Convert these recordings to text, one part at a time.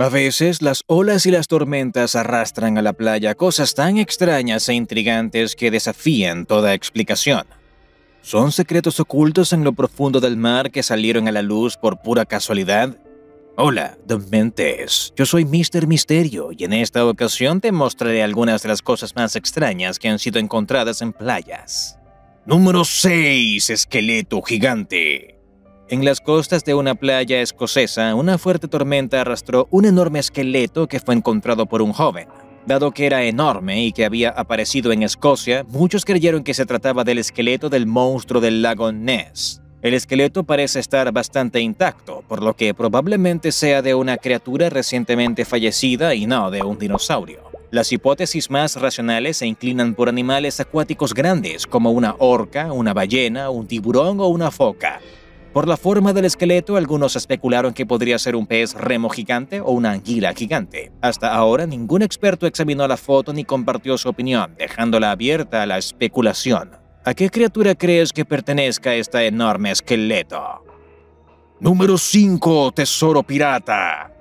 A veces las olas y las tormentas arrastran a la playa cosas tan extrañas e intrigantes que desafían toda explicación. ¿Son secretos ocultos en lo profundo del mar que salieron a la luz por pura casualidad? Hola, Dementes. Yo soy Mr. Misterio y en esta ocasión te mostraré algunas de las cosas más extrañas que han sido encontradas en playas. Número 6. Esqueleto gigante. En las costas de una playa escocesa, una fuerte tormenta arrastró un enorme esqueleto que fue encontrado por un joven. Dado que era enorme y que había aparecido en Escocia, muchos creyeron que se trataba del esqueleto del monstruo del lago Ness. El esqueleto parece estar bastante intacto, por lo que probablemente sea de una criatura recientemente fallecida y no de un dinosaurio. Las hipótesis más racionales se inclinan por animales acuáticos grandes como una orca, una ballena, un tiburón o una foca, por la forma del esqueleto, algunos especularon que podría ser un pez remo gigante o una anguila gigante. Hasta ahora, ningún experto examinó la foto ni compartió su opinión, dejándola abierta a la especulación. ¿A qué criatura crees que pertenezca este enorme esqueleto? Número 5. Tesoro pirata.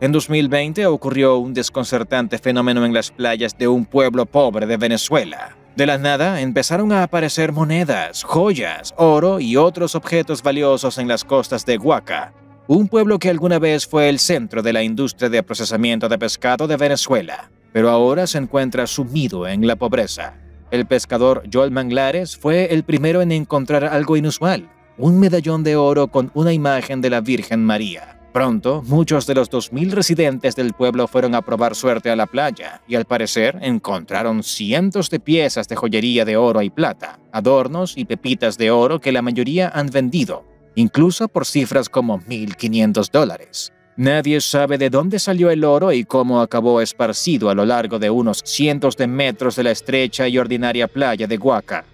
En 2020 ocurrió un desconcertante fenómeno en las playas de un pueblo pobre de Venezuela. De la nada empezaron a aparecer monedas, joyas, oro y otros objetos valiosos en las costas de Huaca, un pueblo que alguna vez fue el centro de la industria de procesamiento de pescado de Venezuela, pero ahora se encuentra sumido en la pobreza. El pescador Joel Manglares fue el primero en encontrar algo inusual, un medallón de oro con una imagen de la Virgen María. Pronto, muchos de los 2.000 residentes del pueblo fueron a probar suerte a la playa y al parecer encontraron cientos de piezas de joyería de oro y plata, adornos y pepitas de oro que la mayoría han vendido, incluso por cifras como 1.500 dólares. Nadie sabe de dónde salió el oro y cómo acabó esparcido a lo largo de unos cientos de metros de la estrecha y ordinaria playa de Huaca.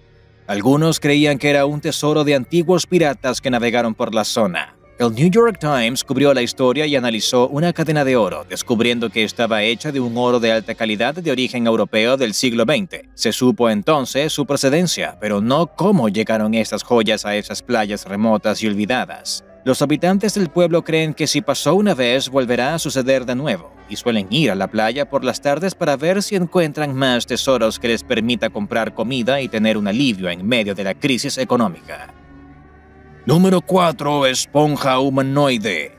Algunos creían que era un tesoro de antiguos piratas que navegaron por la zona, el New York Times cubrió la historia y analizó una cadena de oro, descubriendo que estaba hecha de un oro de alta calidad de origen europeo del siglo XX. Se supo entonces su procedencia, pero no cómo llegaron estas joyas a esas playas remotas y olvidadas. Los habitantes del pueblo creen que si pasó una vez volverá a suceder de nuevo, y suelen ir a la playa por las tardes para ver si encuentran más tesoros que les permita comprar comida y tener un alivio en medio de la crisis económica. Número 4. Esponja humanoide.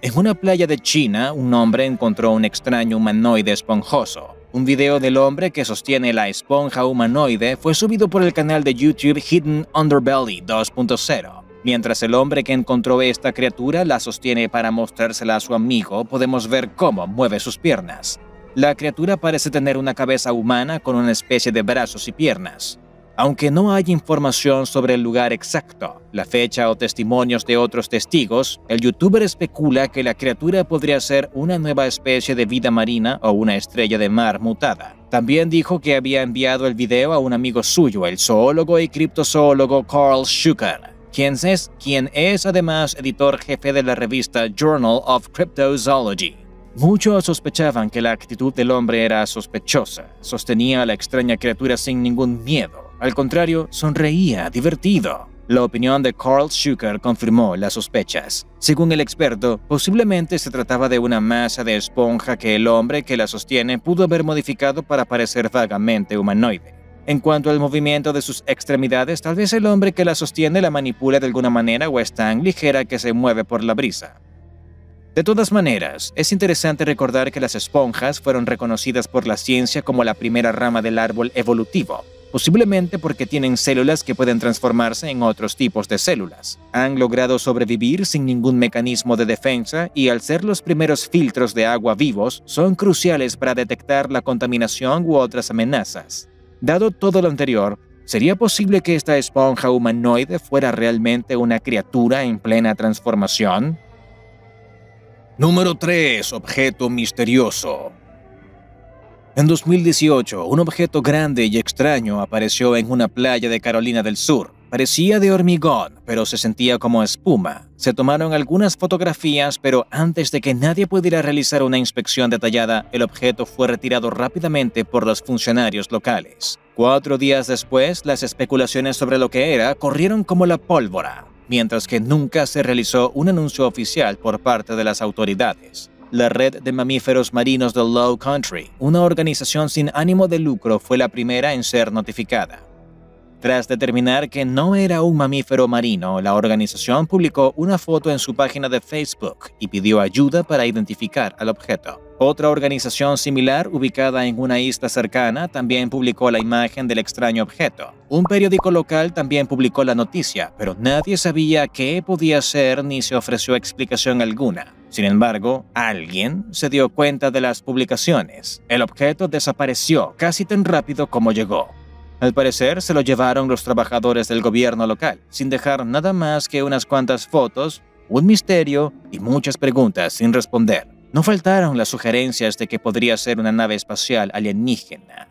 En una playa de China, un hombre encontró un extraño humanoide esponjoso. Un video del hombre que sostiene la esponja humanoide fue subido por el canal de YouTube Hidden Underbelly 2.0. Mientras el hombre que encontró esta criatura la sostiene para mostrársela a su amigo, podemos ver cómo mueve sus piernas. La criatura parece tener una cabeza humana con una especie de brazos y piernas. Aunque no hay información sobre el lugar exacto, la fecha o testimonios de otros testigos, el youtuber especula que la criatura podría ser una nueva especie de vida marina o una estrella de mar mutada. También dijo que había enviado el video a un amigo suyo, el zoólogo y criptozoólogo Carl Schucker, quien es, quien es además editor jefe de la revista Journal of Cryptozoology. Muchos sospechaban que la actitud del hombre era sospechosa. Sostenía a la extraña criatura sin ningún miedo al contrario, sonreía, divertido. La opinión de Carl Schucker confirmó las sospechas. Según el experto, posiblemente se trataba de una masa de esponja que el hombre que la sostiene pudo haber modificado para parecer vagamente humanoide. En cuanto al movimiento de sus extremidades, tal vez el hombre que la sostiene la manipula de alguna manera o es tan ligera que se mueve por la brisa. De todas maneras, es interesante recordar que las esponjas fueron reconocidas por la ciencia como la primera rama del árbol evolutivo, posiblemente porque tienen células que pueden transformarse en otros tipos de células. Han logrado sobrevivir sin ningún mecanismo de defensa y al ser los primeros filtros de agua vivos, son cruciales para detectar la contaminación u otras amenazas. Dado todo lo anterior, ¿sería posible que esta esponja humanoide fuera realmente una criatura en plena transformación? Número 3. Objeto misterioso. En 2018, un objeto grande y extraño apareció en una playa de Carolina del Sur. Parecía de hormigón, pero se sentía como espuma. Se tomaron algunas fotografías, pero antes de que nadie pudiera realizar una inspección detallada, el objeto fue retirado rápidamente por los funcionarios locales. Cuatro días después, las especulaciones sobre lo que era corrieron como la pólvora, mientras que nunca se realizó un anuncio oficial por parte de las autoridades. La red de mamíferos marinos del Low Country, una organización sin ánimo de lucro, fue la primera en ser notificada. Tras determinar que no era un mamífero marino, la organización publicó una foto en su página de Facebook y pidió ayuda para identificar al objeto. Otra organización similar, ubicada en una isla cercana, también publicó la imagen del extraño objeto. Un periódico local también publicó la noticia, pero nadie sabía qué podía ser ni se ofreció explicación alguna. Sin embargo, alguien se dio cuenta de las publicaciones. El objeto desapareció casi tan rápido como llegó. Al parecer se lo llevaron los trabajadores del gobierno local, sin dejar nada más que unas cuantas fotos, un misterio y muchas preguntas sin responder. No faltaron las sugerencias de que podría ser una nave espacial alienígena.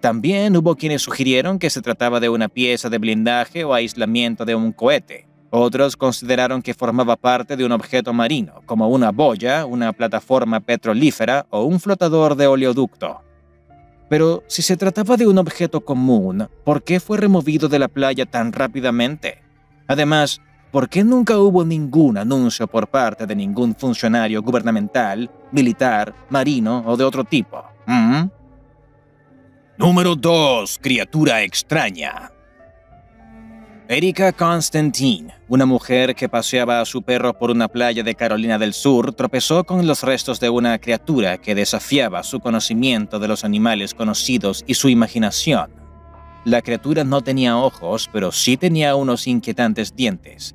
También hubo quienes sugirieron que se trataba de una pieza de blindaje o aislamiento de un cohete. Otros consideraron que formaba parte de un objeto marino, como una boya, una plataforma petrolífera o un flotador de oleoducto. Pero si se trataba de un objeto común, ¿por qué fue removido de la playa tan rápidamente? Además, ¿por qué nunca hubo ningún anuncio por parte de ningún funcionario gubernamental, militar, marino o de otro tipo? ¿Mm? Número 2. Criatura extraña. Erika Constantine, una mujer que paseaba a su perro por una playa de Carolina del Sur, tropezó con los restos de una criatura que desafiaba su conocimiento de los animales conocidos y su imaginación. La criatura no tenía ojos, pero sí tenía unos inquietantes dientes.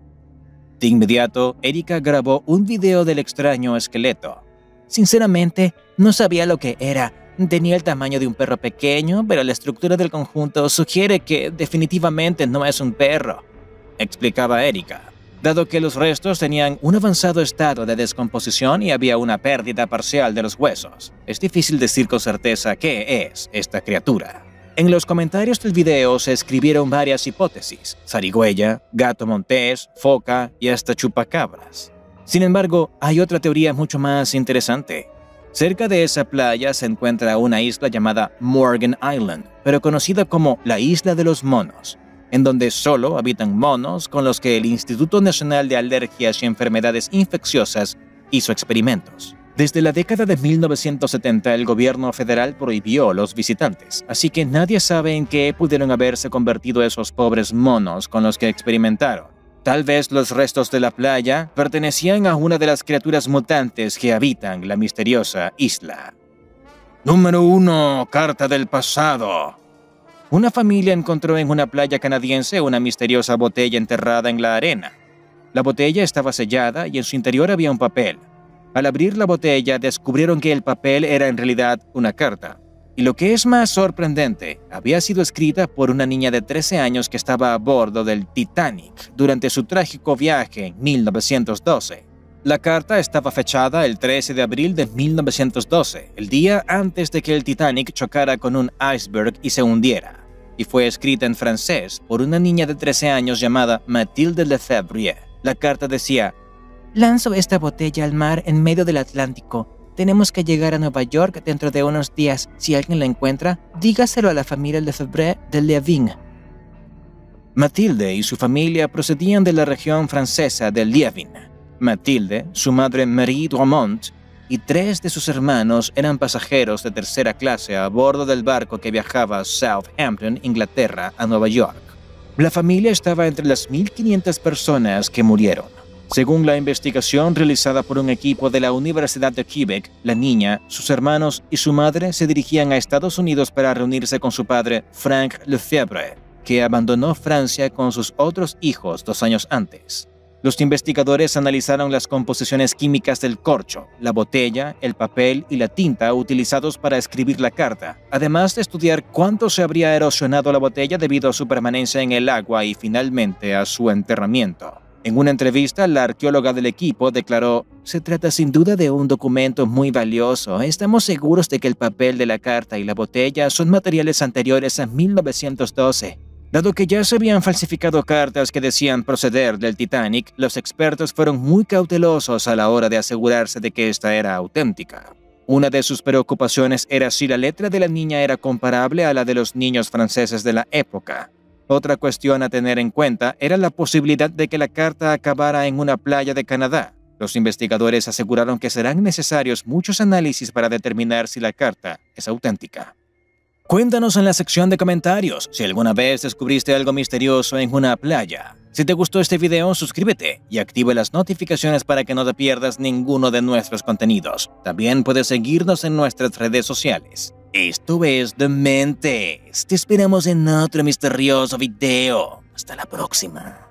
De inmediato, Erika grabó un video del extraño esqueleto. Sinceramente, no sabía lo que era, Tenía el tamaño de un perro pequeño, pero la estructura del conjunto sugiere que definitivamente no es un perro, explicaba Erika. Dado que los restos tenían un avanzado estado de descomposición y había una pérdida parcial de los huesos, es difícil decir con certeza qué es esta criatura. En los comentarios del video se escribieron varias hipótesis, zarigüeya, gato montés, foca y hasta chupacabras. Sin embargo, hay otra teoría mucho más interesante. Cerca de esa playa se encuentra una isla llamada Morgan Island, pero conocida como la Isla de los Monos, en donde solo habitan monos con los que el Instituto Nacional de Alergias y Enfermedades Infecciosas hizo experimentos. Desde la década de 1970 el gobierno federal prohibió los visitantes, así que nadie sabe en qué pudieron haberse convertido esos pobres monos con los que experimentaron. Tal vez los restos de la playa pertenecían a una de las criaturas mutantes que habitan la misteriosa isla. Número 1. Carta del pasado. Una familia encontró en una playa canadiense una misteriosa botella enterrada en la arena. La botella estaba sellada y en su interior había un papel. Al abrir la botella descubrieron que el papel era en realidad una carta. Y lo que es más sorprendente, había sido escrita por una niña de 13 años que estaba a bordo del Titanic durante su trágico viaje en 1912. La carta estaba fechada el 13 de abril de 1912, el día antes de que el Titanic chocara con un iceberg y se hundiera, y fue escrita en francés por una niña de 13 años llamada Mathilde Lefebvre. La carta decía, Lanzo esta botella al mar en medio del Atlántico tenemos que llegar a Nueva York dentro de unos días. Si alguien la encuentra, dígaselo a la familia Lefebvre de Liévin. Mathilde y su familia procedían de la región francesa de Liévin. Mathilde, su madre Marie Drummond y tres de sus hermanos eran pasajeros de tercera clase a bordo del barco que viajaba a Southampton, Inglaterra, a Nueva York. La familia estaba entre las 1.500 personas que murieron. Según la investigación realizada por un equipo de la Universidad de Quebec, la niña, sus hermanos y su madre se dirigían a Estados Unidos para reunirse con su padre, Frank Lefebvre, que abandonó Francia con sus otros hijos dos años antes. Los investigadores analizaron las composiciones químicas del corcho, la botella, el papel y la tinta utilizados para escribir la carta, además de estudiar cuánto se habría erosionado la botella debido a su permanencia en el agua y finalmente a su enterramiento. En una entrevista, la arqueóloga del equipo declaró, se trata sin duda de un documento muy valioso. Estamos seguros de que el papel de la carta y la botella son materiales anteriores a 1912. Dado que ya se habían falsificado cartas que decían proceder del Titanic, los expertos fueron muy cautelosos a la hora de asegurarse de que esta era auténtica. Una de sus preocupaciones era si la letra de la niña era comparable a la de los niños franceses de la época. Otra cuestión a tener en cuenta era la posibilidad de que la carta acabara en una playa de Canadá. Los investigadores aseguraron que serán necesarios muchos análisis para determinar si la carta es auténtica. Cuéntanos en la sección de comentarios si alguna vez descubriste algo misterioso en una playa. Si te gustó este video, suscríbete y activa las notificaciones para que no te pierdas ninguno de nuestros contenidos. También puedes seguirnos en nuestras redes sociales. Esto es Dementes. Te esperamos en otro misterioso video. Hasta la próxima.